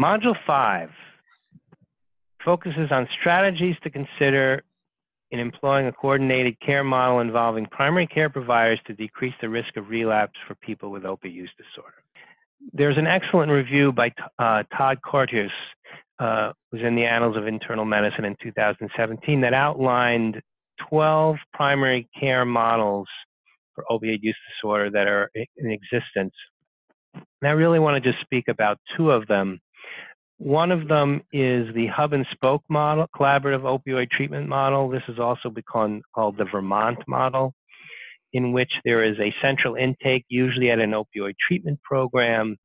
Module 5 focuses on strategies to consider in employing a coordinated care model involving primary care providers to decrease the risk of relapse for people with opioid use disorder. There's an excellent review by uh, Todd Korthuis, uh, was in the Annals of Internal Medicine in 2017 that outlined 12 primary care models for opioid use disorder that are in existence. And I really want to just speak about two of them. One of them is the hub and spoke model, collaborative opioid treatment model. This is also become called the Vermont model, in which there is a central intake, usually at an opioid treatment program.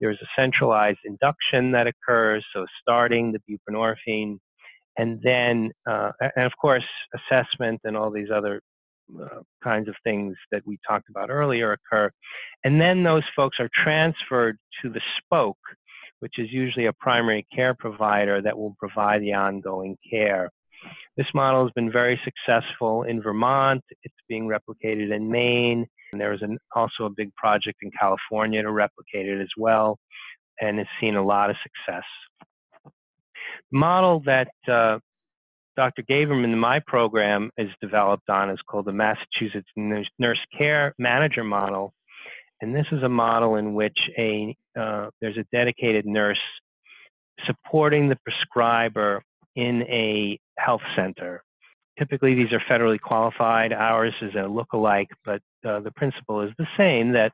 There's a centralized induction that occurs, so starting the buprenorphine, and then, uh, and of course, assessment and all these other uh, kinds of things that we talked about earlier occur. And then those folks are transferred to the spoke, which is usually a primary care provider that will provide the ongoing care. This model has been very successful in Vermont. It's being replicated in Maine. And there is an, also a big project in California to replicate it as well, and it's seen a lot of success. The model that uh, Dr. Gaberman in my program is developed on is called the Massachusetts Nurse Care Manager Model. And this is a model in which a uh, there's a dedicated nurse supporting the prescriber in a health center. Typically, these are federally qualified. Ours is a look-alike, but uh, the principle is the same that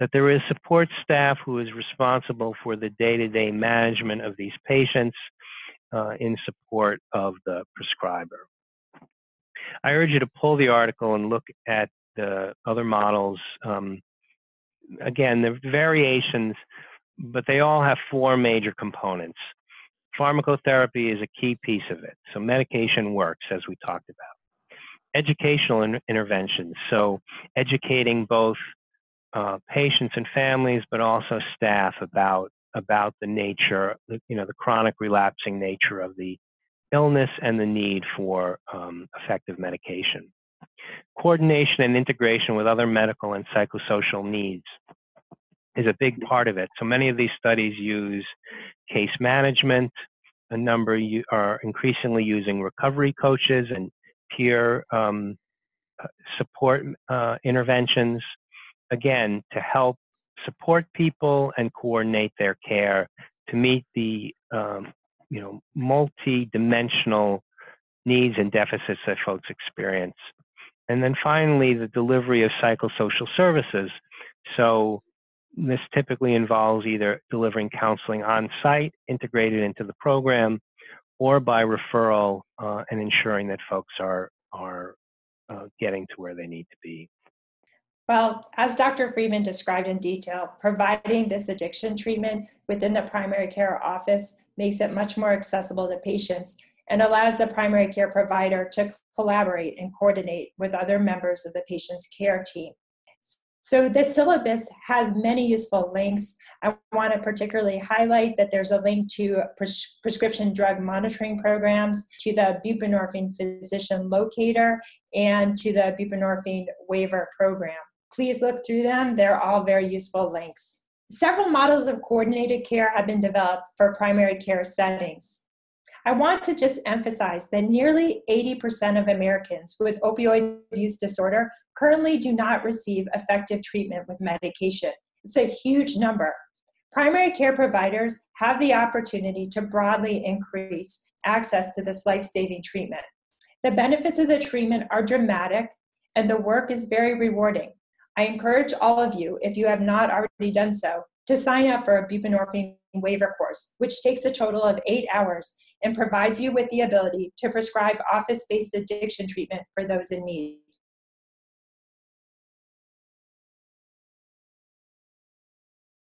that there is support staff who is responsible for the day-to-day management of these patients uh, in support of the prescriber. I urge you to pull the article and look at the other models. Um, again, the variations, but they all have four major components. Pharmacotherapy is a key piece of it. So medication works, as we talked about. Educational in interventions, so educating both uh, patients and families, but also staff about about the nature, you know, the chronic relapsing nature of the illness and the need for um, effective medication. Coordination and integration with other medical and psychosocial needs is a big part of it. So many of these studies use case management. A number are increasingly using recovery coaches and peer um, uh, support uh, interventions, again, to help support people and coordinate their care to meet the um, you know multi-dimensional needs and deficits that folks experience. And then finally, the delivery of psychosocial services. So this typically involves either delivering counseling on site, integrated into the program, or by referral uh, and ensuring that folks are are uh, getting to where they need to be. Well, as Dr. Friedmann described in detail, providing this addiction treatment within the primary care office makes it much more accessible to patients and allows the primary care provider to collaborate and coordinate with other members of the patient's care team. So this syllabus has many useful links. I want to particularly highlight that there's a link to pres prescription drug monitoring programs, to the buprenorphine physician locator, and to the buprenorphine waiver program. Please look through them. They're all very useful links. Several models of coordinated care have been developed for primary care settings. I want to just emphasize that nearly 80% of Americans with opioid use disorder currently do not receive effective treatment with medication. It's a huge number. Primary care providers have the opportunity to broadly increase access to this life saving treatment. The benefits of the treatment are dramatic, and the work is very rewarding. I encourage all of you, if you have not already done so, to sign up for a buprenorphine waiver course, which takes a total of eight hours and provides you with the ability to prescribe office based addiction treatment for those in need.